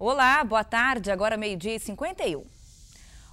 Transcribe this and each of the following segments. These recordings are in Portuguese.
Olá, boa tarde. Agora meio-dia e 51.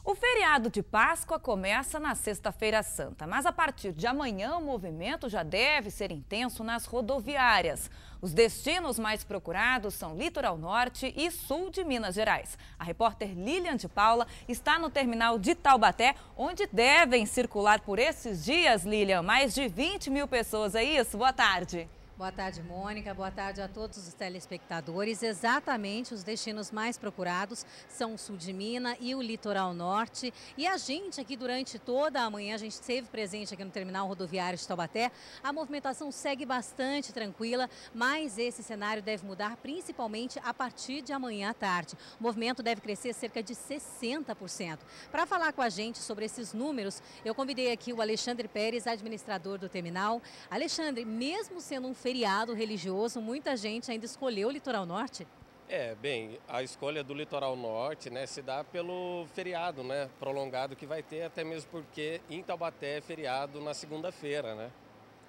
O feriado de Páscoa começa na Sexta-feira Santa, mas a partir de amanhã o movimento já deve ser intenso nas rodoviárias. Os destinos mais procurados são Litoral Norte e Sul de Minas Gerais. A repórter Lilian de Paula está no terminal de Taubaté, onde devem circular por esses dias, Lilian, mais de 20 mil pessoas. É isso? Boa tarde. Boa tarde, Mônica. Boa tarde a todos os telespectadores. Exatamente, os destinos mais procurados são o sul de Minas e o litoral norte. E a gente aqui durante toda a manhã, a gente esteve presente aqui no terminal rodoviário de Taubaté. A movimentação segue bastante tranquila, mas esse cenário deve mudar principalmente a partir de amanhã à tarde. O movimento deve crescer cerca de 60%. Para falar com a gente sobre esses números, eu convidei aqui o Alexandre Pérez, administrador do terminal. Alexandre, mesmo sendo um feriado religioso, muita gente ainda escolheu o litoral norte? É, bem, a escolha do litoral norte, né, se dá pelo feriado, né, prolongado que vai ter, até mesmo porque em Taubaté é feriado na segunda-feira, né?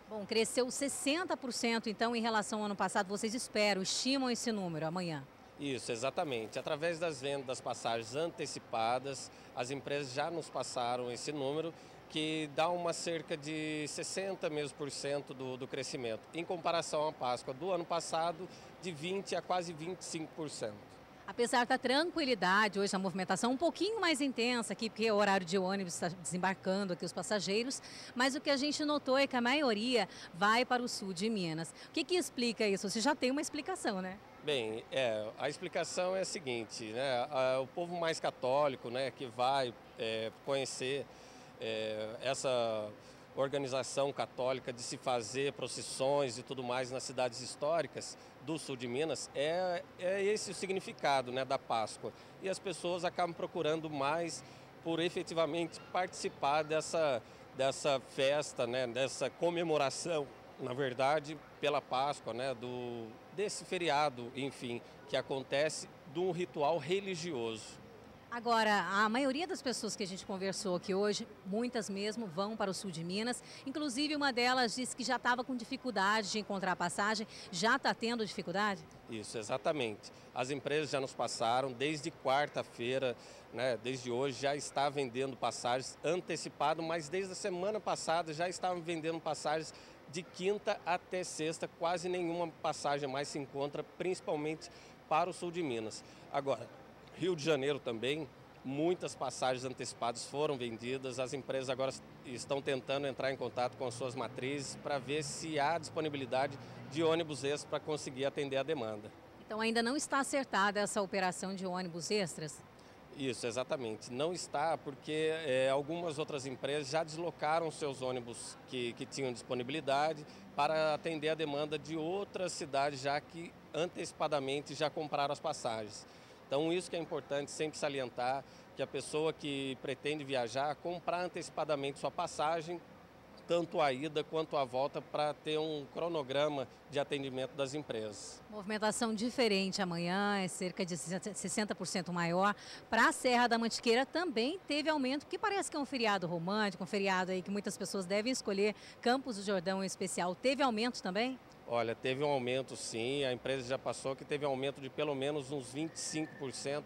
Bom, cresceu 60% então em relação ao ano passado. Vocês esperam, estimam esse número amanhã? Isso, exatamente. Através das vendas das passagens antecipadas, as empresas já nos passaram esse número que dá uma cerca de 60 mesmo por cento do, do crescimento, em comparação à Páscoa do ano passado, de 20 a quase 25%. Apesar da tranquilidade, hoje a movimentação um pouquinho mais intensa aqui, porque é o horário de ônibus está desembarcando aqui os passageiros, mas o que a gente notou é que a maioria vai para o sul de Minas. O que, que explica isso? Você já tem uma explicação, né? Bem, é, a explicação é a seguinte, né? o povo mais católico, né, que vai é, conhecer é, essa organização católica de se fazer procissões e tudo mais nas cidades históricas do sul de Minas, é, é esse o significado né, da Páscoa. E as pessoas acabam procurando mais por efetivamente participar dessa, dessa festa, né, dessa comemoração, na verdade, pela Páscoa, né, do, desse feriado, enfim, que acontece de um ritual religioso. Agora, a maioria das pessoas que a gente conversou aqui hoje, muitas mesmo, vão para o sul de Minas. Inclusive, uma delas disse que já estava com dificuldade de encontrar passagem. Já está tendo dificuldade? Isso, exatamente. As empresas já nos passaram desde quarta-feira, né, desde hoje, já está vendendo passagens antecipado, mas desde a semana passada já estavam vendendo passagens de quinta até sexta. Quase nenhuma passagem mais se encontra, principalmente para o sul de Minas. Agora, Rio de Janeiro também, muitas passagens antecipadas foram vendidas. As empresas agora estão tentando entrar em contato com as suas matrizes para ver se há disponibilidade de ônibus extras para conseguir atender a demanda. Então ainda não está acertada essa operação de ônibus extras? Isso, exatamente. Não está porque é, algumas outras empresas já deslocaram seus ônibus que, que tinham disponibilidade para atender a demanda de outras cidades, já que antecipadamente já compraram as passagens. Então, isso que é importante sempre salientar, que a pessoa que pretende viajar, comprar antecipadamente sua passagem, tanto a ida quanto a volta, para ter um cronograma de atendimento das empresas. Movimentação diferente amanhã, é cerca de 60% maior. Para a Serra da Mantiqueira também teve aumento, porque parece que é um feriado romântico, um feriado aí que muitas pessoas devem escolher. Campos do Jordão em especial, teve aumento também? Olha, teve um aumento sim, a empresa já passou que teve um aumento de pelo menos uns 25%,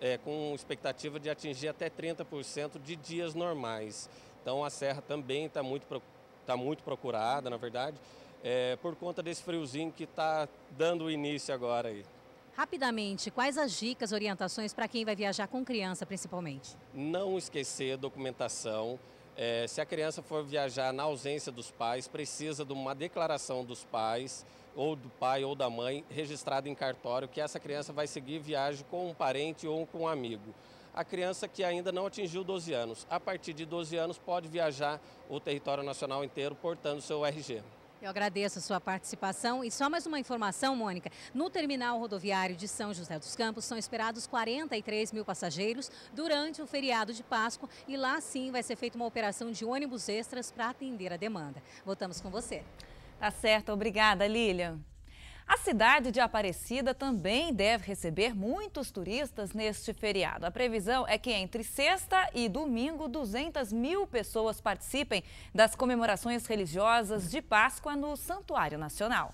é, com expectativa de atingir até 30% de dias normais. Então a serra também está muito, tá muito procurada, na verdade, é, por conta desse friozinho que está dando início agora aí. Rapidamente, quais as dicas, orientações para quem vai viajar com criança, principalmente? Não esquecer documentação. É, se a criança for viajar na ausência dos pais, precisa de uma declaração dos pais, ou do pai ou da mãe, registrada em cartório, que essa criança vai seguir viagem com um parente ou com um amigo. A criança que ainda não atingiu 12 anos, a partir de 12 anos, pode viajar o território nacional inteiro portando seu RG. Eu agradeço a sua participação. E só mais uma informação, Mônica. No terminal rodoviário de São José dos Campos são esperados 43 mil passageiros durante o feriado de Páscoa e lá sim vai ser feita uma operação de ônibus extras para atender a demanda. Voltamos com você. Tá certo, obrigada, Lilian. A cidade de Aparecida também deve receber muitos turistas neste feriado. A previsão é que entre sexta e domingo, 200 mil pessoas participem das comemorações religiosas de Páscoa no Santuário Nacional.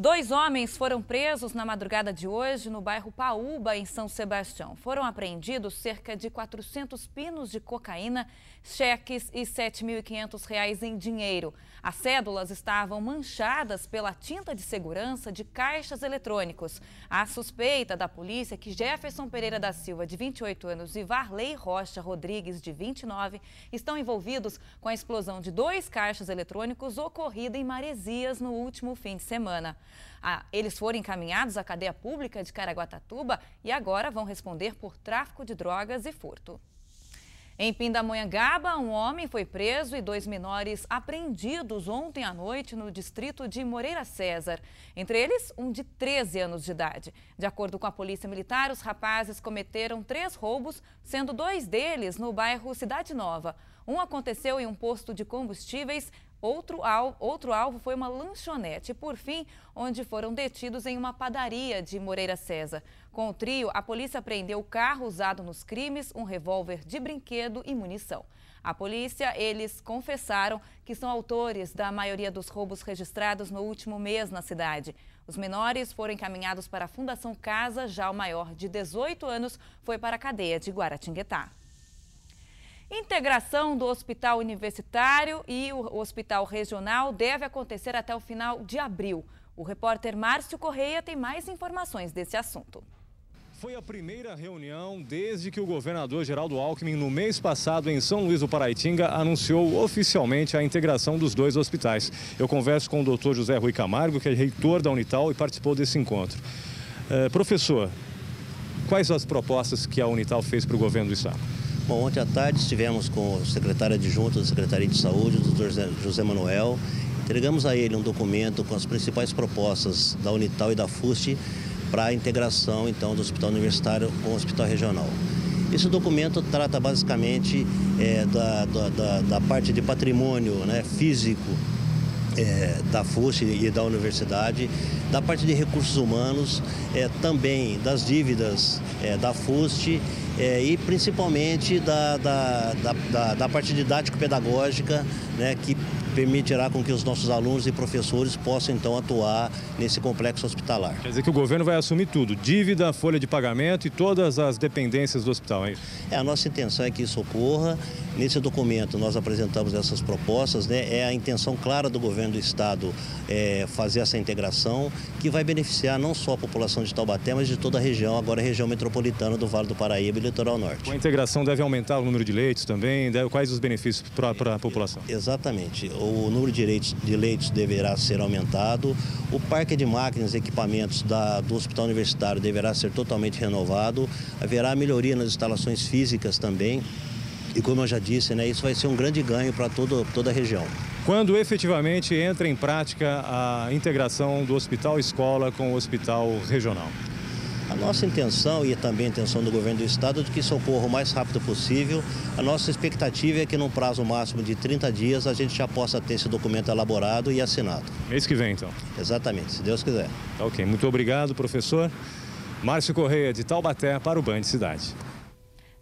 Dois homens foram presos na madrugada de hoje no bairro Paúba, em São Sebastião. Foram apreendidos cerca de 400 pinos de cocaína, cheques e R$ 7.500 em dinheiro. As cédulas estavam manchadas pela tinta de segurança de caixas eletrônicos. A suspeita da polícia é que Jefferson Pereira da Silva, de 28 anos, e Varley Rocha Rodrigues, de 29, estão envolvidos com a explosão de dois caixas eletrônicos ocorrida em Maresias no último fim de semana. Ah, eles foram encaminhados à cadeia pública de Caraguatatuba e agora vão responder por tráfico de drogas e furto. Em Pindamonhangaba, um homem foi preso e dois menores apreendidos ontem à noite no distrito de Moreira César. Entre eles, um de 13 anos de idade. De acordo com a Polícia Militar, os rapazes cometeram três roubos, sendo dois deles no bairro Cidade Nova. Um aconteceu em um posto de combustíveis Outro alvo, outro alvo foi uma lanchonete por fim, onde foram detidos em uma padaria de Moreira César. Com o trio, a polícia apreendeu o carro usado nos crimes, um revólver de brinquedo e munição. A polícia, eles confessaram que são autores da maioria dos roubos registrados no último mês na cidade. Os menores foram encaminhados para a Fundação Casa, já o maior, de 18 anos, foi para a cadeia de Guaratinguetá. Integração do Hospital Universitário e o Hospital Regional deve acontecer até o final de abril. O repórter Márcio Correia tem mais informações desse assunto. Foi a primeira reunião desde que o governador Geraldo Alckmin, no mês passado, em São Luís do Paraitinga, anunciou oficialmente a integração dos dois hospitais. Eu converso com o doutor José Rui Camargo, que é reitor da Unital e participou desse encontro. É, professor, quais as propostas que a Unital fez para o governo do Estado? Bom, ontem à tarde estivemos com o secretário adjunto da Secretaria de Saúde, o doutor José Manuel. Entregamos a ele um documento com as principais propostas da Unital e da FUST para a integração, então, do Hospital Universitário com o Hospital Regional. Esse documento trata basicamente é, da, da, da, parte de patrimônio né, físico é, da FUST e da universidade, da parte de recursos humanos, é, também das dívidas é, da FUST é, e principalmente da, da, da, da parte didático-pedagógica, né, que permitirá com que os nossos alunos e professores possam então atuar nesse complexo hospitalar. Quer dizer que o governo vai assumir tudo, dívida, folha de pagamento e todas as dependências do hospital, é isso? É, a nossa intenção é que isso ocorra. Nesse documento nós apresentamos essas propostas, né? é a intenção clara do governo do estado é, fazer essa integração que vai beneficiar não só a população de Taubaté, mas de toda a região, agora a região metropolitana do Vale do Paraíba e Litoral Norte. Com a integração deve aumentar o número de leitos também, quais os benefícios para a população? Exatamente o número de leitos, de leitos deverá ser aumentado, o parque de máquinas e equipamentos da, do Hospital Universitário deverá ser totalmente renovado, haverá melhoria nas instalações físicas também. E como eu já disse, né, isso vai ser um grande ganho para toda a região. Quando efetivamente entra em prática a integração do hospital escola com o hospital regional? Nossa intenção e também a intenção do governo do estado é de que isso ocorra o mais rápido possível. A nossa expectativa é que num prazo máximo de 30 dias a gente já possa ter esse documento elaborado e assinado. Mês que vem, então? Exatamente, se Deus quiser. Tá ok, muito obrigado, professor. Márcio Correia, de Taubaté, para o Band Cidade.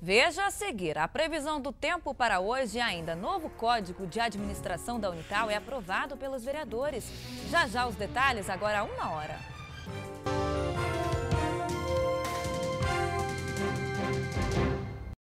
Veja a seguir, a previsão do tempo para hoje e ainda novo Código de Administração da Unital é aprovado pelos vereadores. Já já os detalhes, agora uma hora.